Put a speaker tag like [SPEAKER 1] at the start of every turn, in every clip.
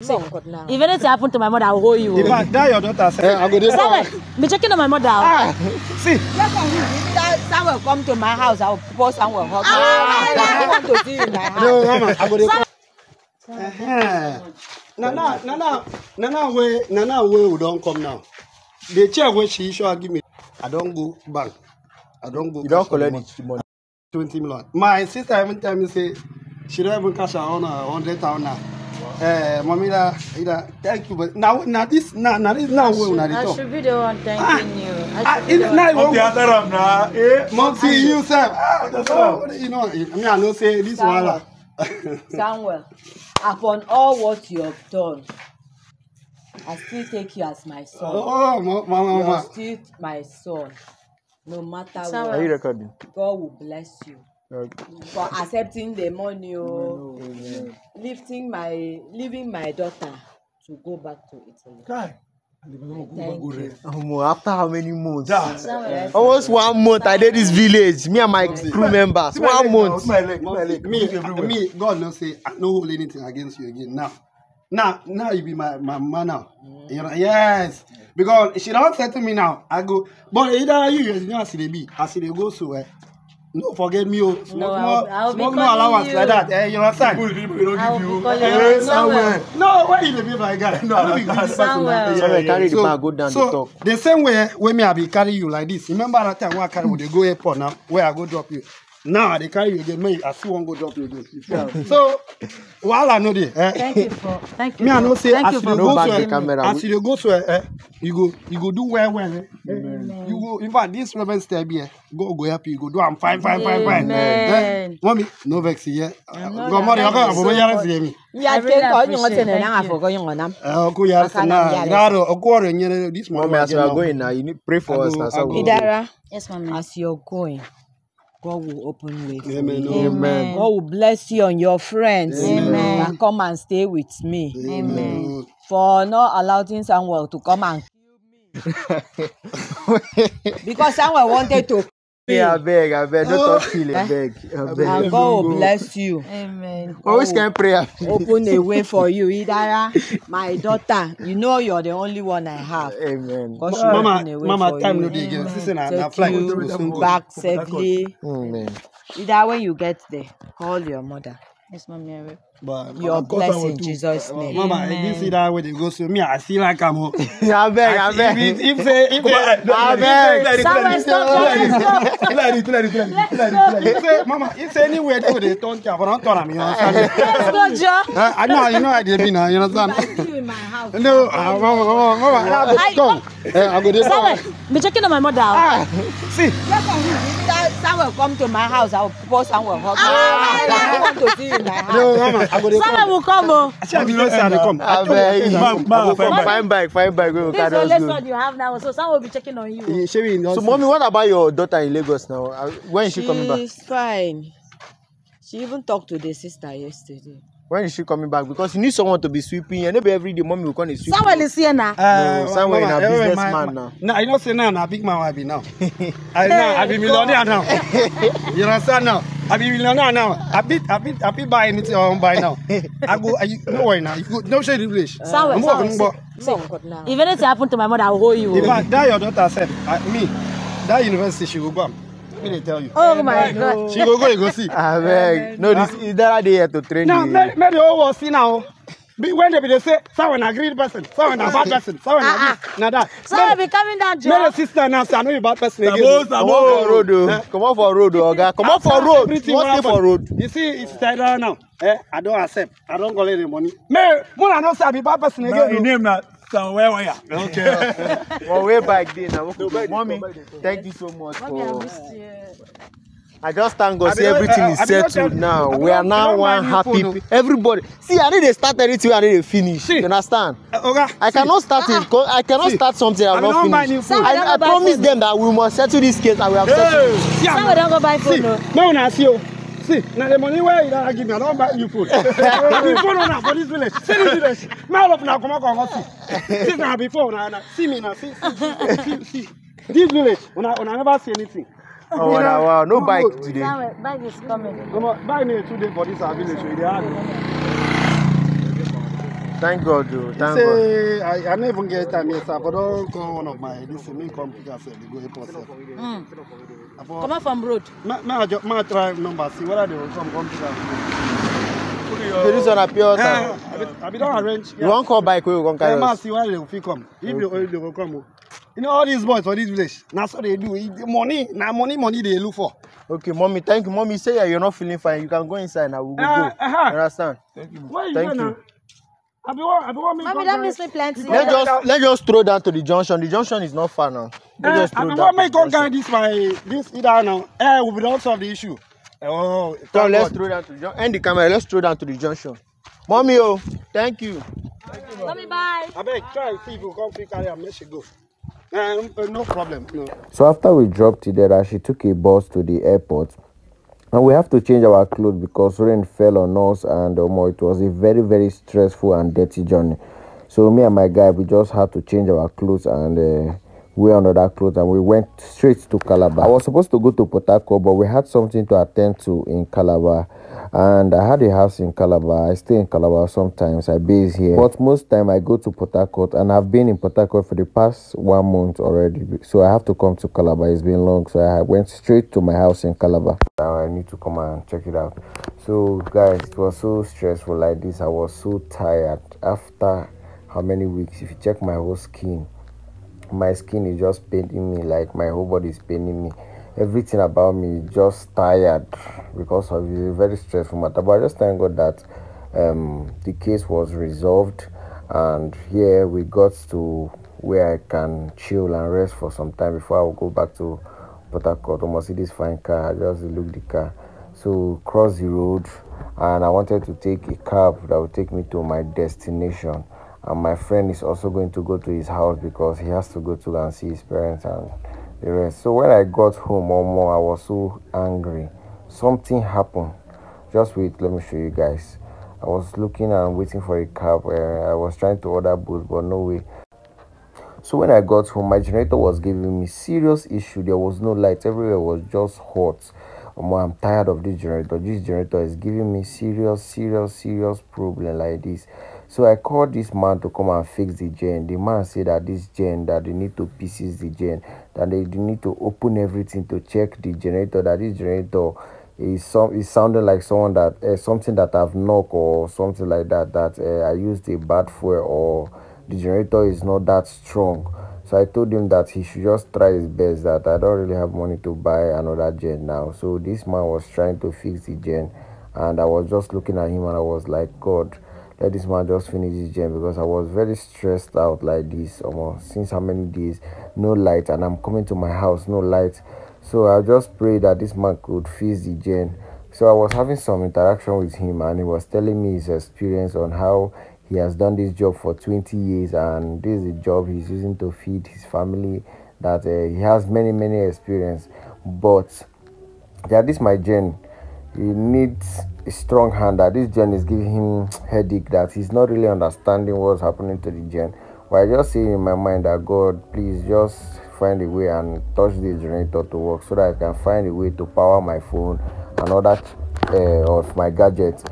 [SPEAKER 1] If anything happen to my mother, I will hold you.
[SPEAKER 2] In fact, that your daughter said.
[SPEAKER 3] Eh, I go
[SPEAKER 1] Samuel, be checking on my mother.
[SPEAKER 2] Ah, see,
[SPEAKER 4] Someone come to my house, I'll pour someone hug. I don't want to see you in my house.
[SPEAKER 2] no, mama, I go dey come. Eh, na na na na na na wey na na wey we don come now. The check wey she usually give me, I don go bank. I don go.
[SPEAKER 3] You don
[SPEAKER 2] cash the
[SPEAKER 3] collect the money.
[SPEAKER 2] twenty million. My sister even tell me say she don even cash her own uh, hundred thousand now. Eh, mommy da, da, thank you, but now now this now now this now una dey
[SPEAKER 1] I
[SPEAKER 2] talk.
[SPEAKER 1] should be the one thanking you. I
[SPEAKER 2] Ah,
[SPEAKER 1] should be
[SPEAKER 2] it,
[SPEAKER 1] the one.
[SPEAKER 2] now you wan
[SPEAKER 5] Mọ̀tí Ataram na eh.
[SPEAKER 2] Mọ̀tí you sef. Ah, so, you know, me I know say this wahala.
[SPEAKER 4] Samuel, upon all what you have done, I still take you as my son.
[SPEAKER 2] oh, ma- ma-
[SPEAKER 4] You
[SPEAKER 2] mama.
[SPEAKER 4] are still my son. No matter
[SPEAKER 1] Samuel.
[SPEAKER 3] Are you
[SPEAKER 4] what,
[SPEAKER 3] recording?
[SPEAKER 4] God will bless you. For accepting the money, oh, lifting my, leaving my daughter to go back to Italy.
[SPEAKER 5] Kai.
[SPEAKER 4] Thank you.
[SPEAKER 3] Omo, after how many months?
[SPEAKER 1] Samuel,
[SPEAKER 3] Almost one month I did this village. Me and my crew members. One month.
[SPEAKER 5] My leg, my
[SPEAKER 2] Mọ̀tí,
[SPEAKER 5] leg.
[SPEAKER 2] me, me, God no say I no hold anything against you again now. Now, now you be my my mama now. Know, yes. Because she don settle me now. I go, but either you, you know as e dey be, as e dey go so, eh, no forget me, oh, small,
[SPEAKER 1] No, I'll-
[SPEAKER 2] small,
[SPEAKER 1] I'll be
[SPEAKER 2] small, small
[SPEAKER 1] calling
[SPEAKER 2] allowance
[SPEAKER 1] you.
[SPEAKER 2] like that. Eh, you understand?
[SPEAKER 5] People, people, they don't
[SPEAKER 1] I will
[SPEAKER 5] give
[SPEAKER 1] be
[SPEAKER 5] you. Eh. Samuel.
[SPEAKER 2] No, why you dey like that?
[SPEAKER 5] No,
[SPEAKER 2] No, be good person
[SPEAKER 1] Samuel.
[SPEAKER 2] now.
[SPEAKER 3] Samuel, carry the bag, go down
[SPEAKER 2] so,
[SPEAKER 3] the talk.
[SPEAKER 2] the same way when me I be carry you like this. Remember that time when I carry you, they go airport now, where I go drop you. Now I dey carry you again, me I still wan go drop you again. so, wahala no dey. Eh?
[SPEAKER 1] thank you for thank you.
[SPEAKER 2] me i know say
[SPEAKER 1] thank
[SPEAKER 2] as
[SPEAKER 1] you
[SPEAKER 2] you
[SPEAKER 1] for
[SPEAKER 2] dey go so eh, as you dey go so eh, eh, you go you go do well well eh. you go in fact this reverend step here god go help you you go do am fine fine fine fine eh,
[SPEAKER 1] Amen.
[SPEAKER 2] mami no vex here
[SPEAKER 1] not
[SPEAKER 2] gomori ọkọ àbọmọ yára sí ẹmi
[SPEAKER 4] Ya
[SPEAKER 1] I
[SPEAKER 4] ke ngote na
[SPEAKER 1] thank
[SPEAKER 4] nga
[SPEAKER 1] you.
[SPEAKER 4] fogo yung onam.
[SPEAKER 2] ọkọ yára sí
[SPEAKER 4] na
[SPEAKER 2] náà ìdáàrọ ọkọ ọrọ nyere this morning
[SPEAKER 3] Mommy, as we are going now, you need pray for us. how
[SPEAKER 2] go-
[SPEAKER 3] we go.
[SPEAKER 4] Idara,
[SPEAKER 1] Yes, mommy.
[SPEAKER 4] as you're going, God will open way for
[SPEAKER 2] Amen,
[SPEAKER 4] you.
[SPEAKER 2] oh.
[SPEAKER 3] Amen.
[SPEAKER 4] God will bless you and your friends
[SPEAKER 1] Amen.
[SPEAKER 4] and come and stay with me.
[SPEAKER 1] Amen. Oh.
[SPEAKER 4] For not allowing Samuel to come and kill me. because Samuel wanted to
[SPEAKER 3] Yeah, I beg, I beg. Don't
[SPEAKER 2] Oh.
[SPEAKER 3] talk kill, I eh? beg. I
[SPEAKER 4] and. God will bless you.
[SPEAKER 1] Amen.
[SPEAKER 3] Always can oh. pray.
[SPEAKER 4] Open a way for you. Idara, my daughter, you know you're the only one I have.
[SPEAKER 3] Amen.
[SPEAKER 4] God
[SPEAKER 2] mama
[SPEAKER 4] open a way
[SPEAKER 2] mama time no dey again see say na na
[SPEAKER 4] Take
[SPEAKER 2] flight
[SPEAKER 4] you
[SPEAKER 2] go soon go.
[SPEAKER 4] back safely.
[SPEAKER 3] Amen.
[SPEAKER 4] Either when you get there, call your mother.
[SPEAKER 1] Yes, Mama.
[SPEAKER 2] But
[SPEAKER 5] your
[SPEAKER 4] blessing,
[SPEAKER 5] too,
[SPEAKER 4] Jesus' name.
[SPEAKER 2] Mama, Amen. if you see that way they go to me, I see like I'm home.
[SPEAKER 3] I beg, I beg.
[SPEAKER 2] If say, if say,
[SPEAKER 3] I beg.
[SPEAKER 1] Someone stop.
[SPEAKER 5] Let it, let it, let it, let it, let it.
[SPEAKER 2] Mama, if say anywhere they go, they don't care. But don't turn on me.
[SPEAKER 1] Let's go, Joe.
[SPEAKER 2] Eh, I know, you know, I did be now. You understand?
[SPEAKER 4] in my house.
[SPEAKER 2] No, uh, Mama, Mama, Mama, come. Eh, I go
[SPEAKER 1] there.
[SPEAKER 2] Someone,
[SPEAKER 1] be checking on my mother.
[SPEAKER 2] Ah, See.
[SPEAKER 4] Someone come to my house, I'll pour someone hug. I don't want to see you in my house.
[SPEAKER 2] no, mama, I go come.
[SPEAKER 1] will come. Oh.
[SPEAKER 2] I I be don say I dey come.
[SPEAKER 3] I
[SPEAKER 5] fine bike.
[SPEAKER 3] Fine bike,
[SPEAKER 1] This is the lesson
[SPEAKER 3] go.
[SPEAKER 1] you have now. So Samuel will be checking on you.
[SPEAKER 2] You
[SPEAKER 3] So, mommy, what about your daughter in Lagos now? Uh, When is she coming back?
[SPEAKER 4] She's fine. She even talked to the sister yesterday.
[SPEAKER 3] When is she coming back? Because you need someone to be sweeping. And maybe every day, mommy will come and sweep.
[SPEAKER 1] Samuel is here now.
[SPEAKER 2] Uh,
[SPEAKER 3] No, Samuel na
[SPEAKER 2] mama, eh,
[SPEAKER 3] businessman now.
[SPEAKER 2] Nah, you know say now na big man I be now. I now I be millionaire now. you understand now? I be millionaire now. I be I be I be buy anything I want buy now. I go. I, no worry now. You go. No shade the village.
[SPEAKER 1] Samuel,
[SPEAKER 2] walking,
[SPEAKER 1] Samuel, If anything happen to my mother, I will hold you.
[SPEAKER 2] In fact, that your daughter said, uh, me, that university she go go. Me dey tell you.
[SPEAKER 1] Oh my God.
[SPEAKER 2] She go go, go see.
[SPEAKER 3] I beg. No, this is that day here to train
[SPEAKER 2] Now,
[SPEAKER 3] you.
[SPEAKER 2] make, make the whole world see now. Be, when they be they say, someone a greedy person, someone a bad person, someone a this, na that.
[SPEAKER 1] Samuel
[SPEAKER 2] Make,
[SPEAKER 1] be coming down, Joe.
[SPEAKER 2] the sister now say, I know you bad person
[SPEAKER 5] Sabo,
[SPEAKER 2] again.
[SPEAKER 3] Come out for road, oh. Come out for road, oh, Oga. Come out for road. You want
[SPEAKER 2] what
[SPEAKER 3] stay for road.
[SPEAKER 2] You see, it's tighter now. Eh, I don't accept. I don't collect the money. Me, Mona no say I be bad person
[SPEAKER 5] Now,
[SPEAKER 2] again.
[SPEAKER 5] your
[SPEAKER 2] oh.
[SPEAKER 5] name na Samuel Waya.
[SPEAKER 2] Okay.
[SPEAKER 3] Well, way back then. now. Mommy, thank you so much
[SPEAKER 1] I
[SPEAKER 3] for.
[SPEAKER 1] you.
[SPEAKER 3] I just thank God.
[SPEAKER 2] I
[SPEAKER 3] See,
[SPEAKER 2] not-
[SPEAKER 3] everything
[SPEAKER 2] I-
[SPEAKER 3] is
[SPEAKER 2] I
[SPEAKER 3] settled now.
[SPEAKER 2] I
[SPEAKER 3] We are now
[SPEAKER 2] I
[SPEAKER 3] one
[SPEAKER 2] you
[SPEAKER 3] happy. Everybody, see, I need to start anything. I need to finish.
[SPEAKER 2] See.
[SPEAKER 3] You understand?
[SPEAKER 2] Uh, Oga,
[SPEAKER 3] I cannot start it. I cannot
[SPEAKER 2] See.
[SPEAKER 3] start something
[SPEAKER 2] I
[SPEAKER 3] I'm not finished.
[SPEAKER 2] you phone.
[SPEAKER 3] I, I promise them that we must settle this case and we have settled.
[SPEAKER 2] See, am.
[SPEAKER 1] don't go buy
[SPEAKER 2] See,
[SPEAKER 1] phone. no.
[SPEAKER 2] no una see o. See, na the money wey you don give me, I don buy you food. the phone una for this village. See this village. All of una comot comot see. See na before una una see me na see see see see. This village, una una never see anything.
[SPEAKER 3] Oh, wow, wow. No bike today.
[SPEAKER 1] Samuel, bag is coming.
[SPEAKER 2] Come on, buy me two day for this village. E dey hard.
[SPEAKER 3] Thank God, though.
[SPEAKER 2] You
[SPEAKER 3] Thank God.
[SPEAKER 2] say I, I never get time yet, sir. But don't call one of my this me come pick us. They go help us.
[SPEAKER 1] Mm. Come from road.
[SPEAKER 2] May I just may I try number see whether they will come come us.
[SPEAKER 3] Okay, this one appear
[SPEAKER 2] Eh,
[SPEAKER 3] time.
[SPEAKER 2] I be- don arrange.
[SPEAKER 3] You want call bike, we will come
[SPEAKER 2] Yeah,
[SPEAKER 3] carry
[SPEAKER 2] man,
[SPEAKER 3] us.
[SPEAKER 2] see why they will fit come. If they, if they will come. oh. You know all these boys for this village. Na so they do. The money, na money, money they look for.
[SPEAKER 3] Okay, mommy, thank you. Mommy, say yeah, you're not feeling fine. You can go inside now. We will
[SPEAKER 2] Uh,
[SPEAKER 3] go.
[SPEAKER 2] uh-huh.
[SPEAKER 3] You understand?
[SPEAKER 2] Where you
[SPEAKER 3] Thank
[SPEAKER 2] go
[SPEAKER 3] you.
[SPEAKER 2] now? I be want, I be want me.
[SPEAKER 1] Mommy, that miss me plenty.
[SPEAKER 3] Let's just let's just throw down to the junction. The junction is not far now. Let's
[SPEAKER 2] Eh,
[SPEAKER 3] just
[SPEAKER 2] I
[SPEAKER 3] throw
[SPEAKER 2] be want
[SPEAKER 3] to
[SPEAKER 2] me
[SPEAKER 3] the
[SPEAKER 2] come
[SPEAKER 3] junction.
[SPEAKER 2] carry this my this either now. Eh, we will not solve the issue. Eh, Oh,
[SPEAKER 3] Come,
[SPEAKER 2] thank
[SPEAKER 3] let's
[SPEAKER 2] God.
[SPEAKER 3] throw down to the junction. End the camera. Let's throw down to the junction. Mommy, oh, thank you.
[SPEAKER 1] Mommy, bye.
[SPEAKER 2] I beg, try see if you come fit carry am make she go. Eh, no problem. No.
[SPEAKER 6] So after we dropped Idara, she took a bus to the airport. And we have to change our clothes because rain fell on us and um, it was a very, very stressful and dirty journey. So me and my guy, we just had to change our clothes and uh, wear another clothes and we went straight to Calabar. I was supposed to go to Harcourt, but we had something to attend to in Calabar. And I had a house in Calabar. I stay in Calabar sometimes. I base here. But most time I go to Port and I've been in Port for the past one month already. So I have to come to Calabar. It's been long. So I went straight to my house in Calabar. Now I need to come and check it out. So guys, it was so stressful like this. I was so tired after how many weeks? If you check my whole skin, my skin is just paining me like my whole body is paining me. Everything about me is just tired because of a very stressful matter. But i just thank god that um, the case was resolved and here we got to where i can chill and rest for some time before i will go back to port harcourt. Almost see this fine car i just look the car. So cross the road and i wanted to take a cab that would take me to my destination and my friend is also going to go to his house because he has to go to and see his parents and the rest. So when I got home or more, I was so angry. Something happened. Just wait, let me show you guys. I was looking and waiting for a cab. Uh, I was trying to order boots, but no way. So when I got home, my generator was giving me serious issue. There was no light. Everywhere was just hot. I'm tired of this generator. This generator is giving me serious, serious, serious problem like this. So I called this man to come and fix the gen. The man said that this gen that they need to pieces the gen, that they need to open everything to check the generator. That this generator is some is sounding like someone that uh, something that I've knocked or something like that. That uh, I used a bad fuel or the generator is not that strong. So I told him that he should just try his best. That I don't really have money to buy another gen now. So this man was trying to fix the gen, and I was just looking at him and I was like, God let this man just finish this gen because I was very stressed out like this almost since how many days? No light and I'm coming to my house no light. So I just prayed that this man could fix the gen so I was having some interaction with him and he was telling me his experience on how he has done this job for 20 years and this is a job he's using to feed his family that uh, he has many many experience. But yeah this my gen he needs strong hand that this gen is giving him headache that he's not really understanding what's happening to the gen. But i just say in my mind that god please just find a way and touch this generator to work so that i can find a way to power my phone and other uh, of my gadgets.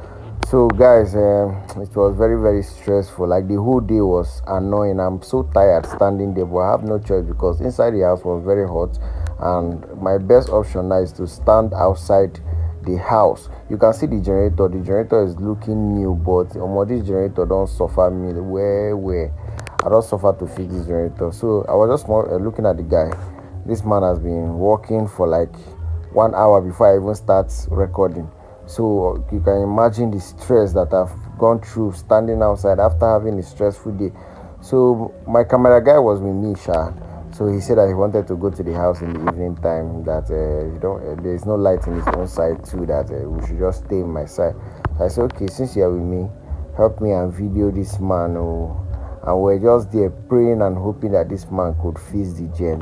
[SPEAKER 6] So guys um, it was very very stressful. Like the whole day was annoying. I'm so tired standing there but i have no choice because inside the house was very hot. And my best option now is to stand outside the house. You can see the generator. The generator is looking new but omo this generator don suffer me well well. I don suffer to fix this generator. So i was just more uh, looking at the guy. This man has been working for like one hour before i even start recording. So you can imagine the stress that i've gone through standing outside after having a stressful day. So my camera guy was with me sha so he said that he wanted to go to the house in the evening time that uh, you don't uh, there's no light in his own side too that uh, we should just stay in my side. So i said okay since you're with me help me and video this man oh. And we're just there praying and hoping that this man could fix the gen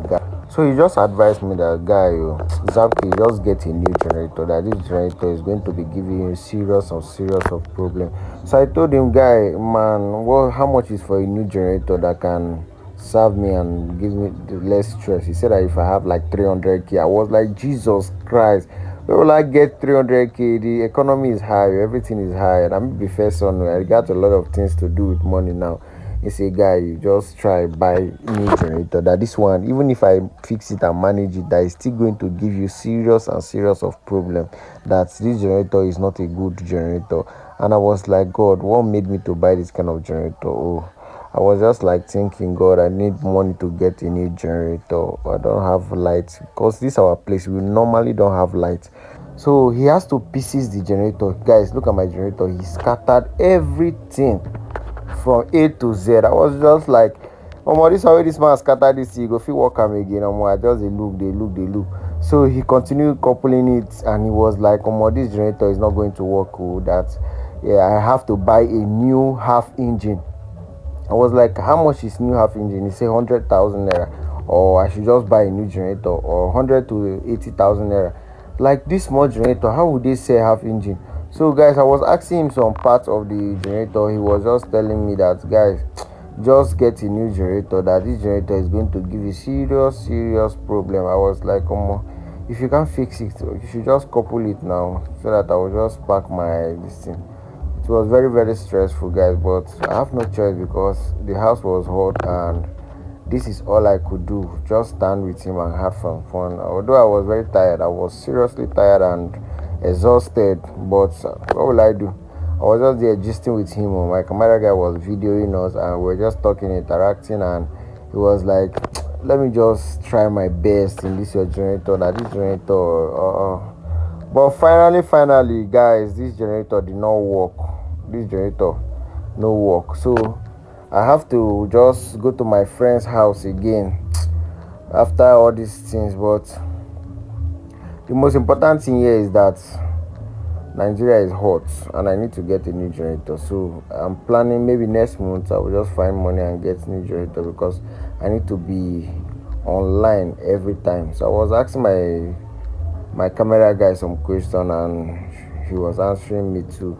[SPEAKER 6] so he just advised me that guy oh, Zapki, just get a new generator that this generator is going to be giving you serious or serious of problem. So i told him guy man well how much is for a new generator that can serve me and give me less stress. He said that if I have like 300k, I was like, Jesus Christ, where will I get 300k? The economy is high, everything is high, and I'm the first. I got a lot of things to do with money now. You say, guy, you just try buy new generator. That this one, even if I fix it and manage it, that is still going to give you serious and serious of problem. That this generator is not a good generator. And I was like, God, what made me to buy this kind of generator? Oh, I was just like thinking, God, I need money to get a new generator. I don't have light because this our place. We normally don't have light. So he has to pieces the generator. Guys, look at my generator. He scattered everything from A to Z. I was just like, Omo, this how this man scattered this. He go fit work am again. Omo, I just they look, they look, they look. So he continued coupling it, and he was like, Omo, this generator is not going to work. Oh, that yeah, I have to buy a new half engine. I was like, how much is new half engine? He said hundred thousand naira, or I should just buy a new generator, or hundred to eighty thousand naira. Like this small generator, how would they say half engine? So guys, I was asking him some parts of the generator. He was just telling me that guys, just get a new generator. That this generator is going to give you serious, serious problem. I was like, um, if you can't fix it, you should just couple it now, so that I will just pack my this thing it was very very stressful guys but i have no choice because the house was hot and this is all i could do just stand with him and have some fun. Although i was very tired i was seriously tired and exhausted but what will i do? I was just there gisting with him my camera guy was videoing us and we are just talking interacting and he was like let me just try my best in this your generator that this generator uh, uh, but finally finally guys this generator did not work. This generator no work. So i have to just go to my friend's house again after all these things. But the most important thing here is that nigeria is hot and i need to get a new generator. So i'm planning maybe next month i will just find money and get new generator because i need to be online every time. So i was asking my my camera guy some question and he was answering me too